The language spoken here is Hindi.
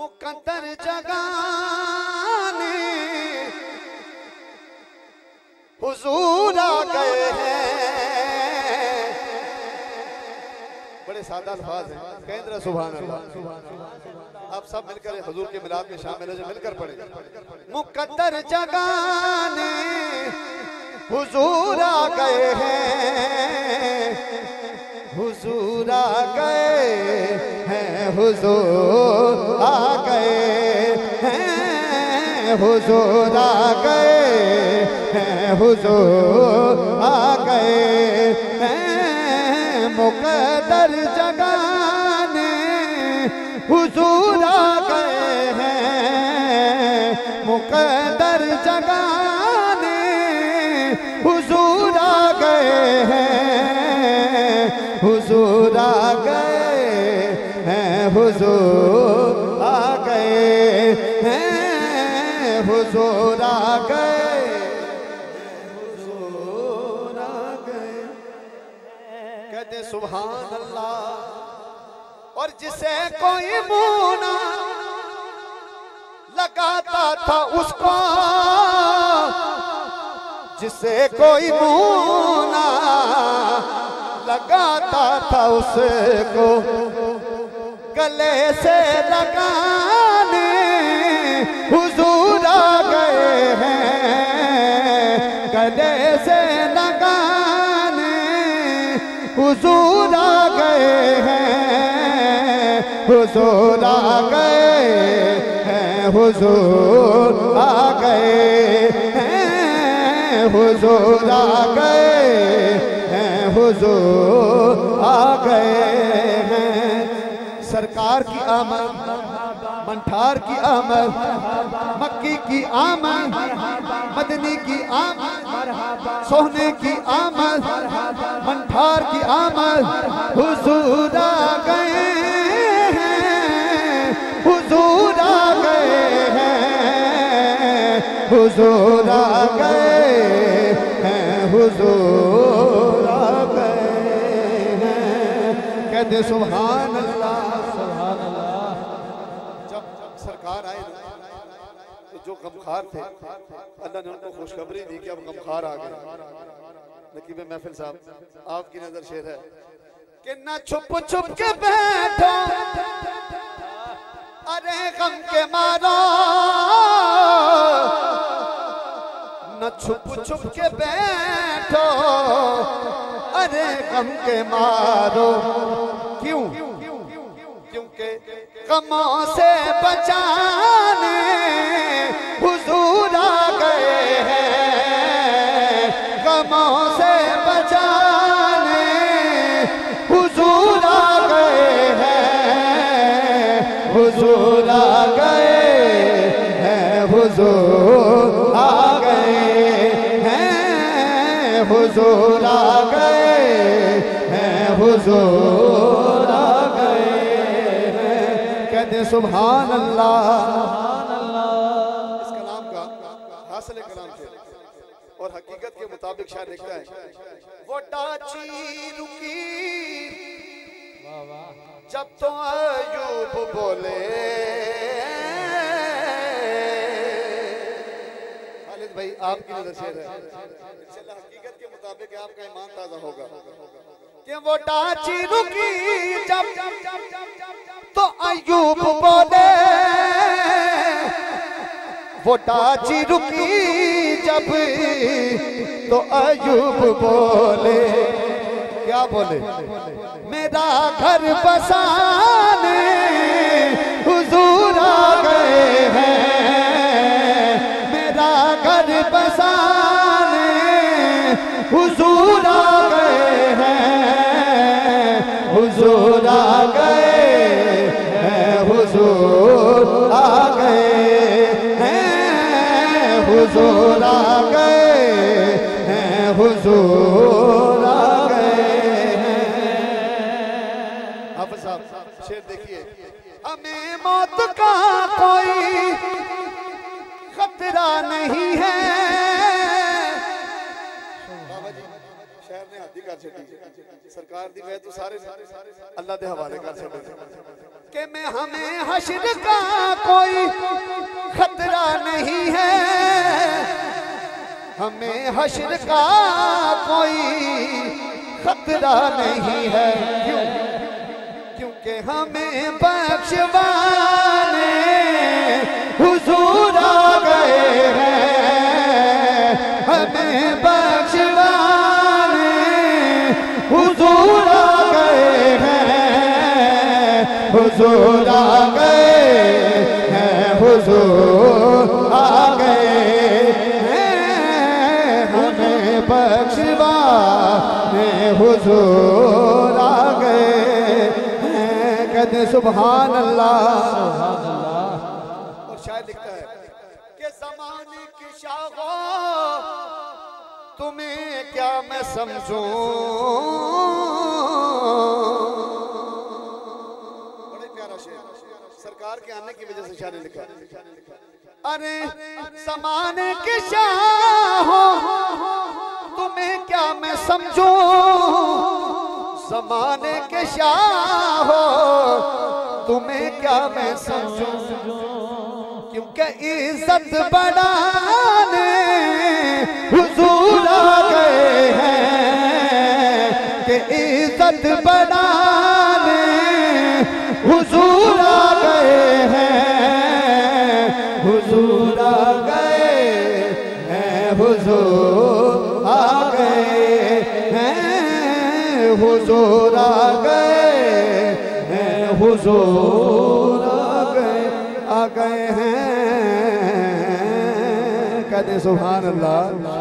मुकद्दर जगाने। हुजूर आ गए हैं। बड़े सादा अल्फाज हैं। केंद्र अल्लाह। आप सब मिलकर हजूर के मिलाद में शामिल हो जाए मिलकर पढ़े। मुकद्दर जगाने। हुजूर आ गए हैं। हुजूर आ गए हैं, हुजूर। हुजूर आ गए हैं हुजूर आ गए हैं मुकद्दर जगाने, हुजूर आ गए हैं मुकद्दर जगाने, हुजूर आ गए हैं हुजूर आ गए हैं हुजूर हुजूर आ गए। हुजूर गए कहते सुभान अल्लाह और जिसे कोई मुना लगाता था उसको, जिसे कोई मुना लगाता था उसको, गले से लगाने हुजूर आ गए हैं, हुजूर आ गए हैं, हुजूर आ गए हैं, हुजूर आ गए हैं। सरकार की आमद, मंठार की आमद, मक्की की आमद, मदनी की आमद सोने की आमद, मंठार की आमद, हुजूर गए हैं, हुजूर आ गए हैं। कहते सुभान अल्लाह सुभान अल्लाह जब सरकार आए तो जो गमखार थे, अल्लाह ने उनको खुशखबरी दी कि अब गमखार आ गए। नकीब महफिल साहब, आपकी नज़र शेर है। कि ना छुप छुप के बैठो, अरे गम के मारो छुप छुप के बैठो। अरे गम के मारो। क्यों? क्योंकि गमों से बचाने हुजूर आ गए हैं। गमों से बचाने हुजूर आ गए हैं। हुजूर आ गए हैं, हुजूर। हुजूर आ गए हैं, हुजूर आ गए हैं। कहते सुभान अल्लाह का हासिल और हकीकत के मुताबिक शायद लिखता है। वो डाची रुकी। जब तो अयूब बोले भाई आपकी नज़र से हकीकत के मुताबिक आपका ईमान ताज़ा होगा। कि वो डाची रुकी जब तो अयूब बोले वो डाची रुकी जब तो अयूब बोले? क्या बोले? मेरा घर बसाने घर बसाने हुजूर आ गए हैं, हुजूर आ गए हैं, हुजूर आ गए हैं, हुजूर आ गए हैं, हुजूर आ गए हैं। आप साहब शेर देखिए। हमें मौत का कोई खतरा नहीं है। बाबा जी शहर ने हाथी कर छड़ी। सरकार दी मैं तो सारे अल्लाह के हवाले कर छड़े। कि मैं हमें हश्र का कोई खतरा नहीं है। हमें हश्र का कोई खतरा नहीं है। क्यों? क्योंकि हमें बख्शवाने बख्शवाने हुजूर आ गए हैं, हुजूर आ गए हैं, हुजूर आ गए हैं। हमें बख्शवाने हुजूर आ गए हैं। कहते सुभान अल्लाह शायद लिखता है कि जमाने की शाखो तुम्हें क्या मैं समझूं? बड़ा प्यारा शेर। सरकार के आने की वजह से लिखा। अरे जमाने की शाहो, तुम्हें क्या मैं समझूं? जमाने के शाह हो तुम्हें क्या मैं समझूं? क्योंकि इज़्ज़त बढ़ाने इज़्ज़त बढ़ाने हुजूर आ गए हैं। हुजूर आ गए हैं, हुजूर आ गए हैं। हुजूर आ गए हैं, हुजूर आ गए आ गए हैं। कहते सुभान अल्लाह।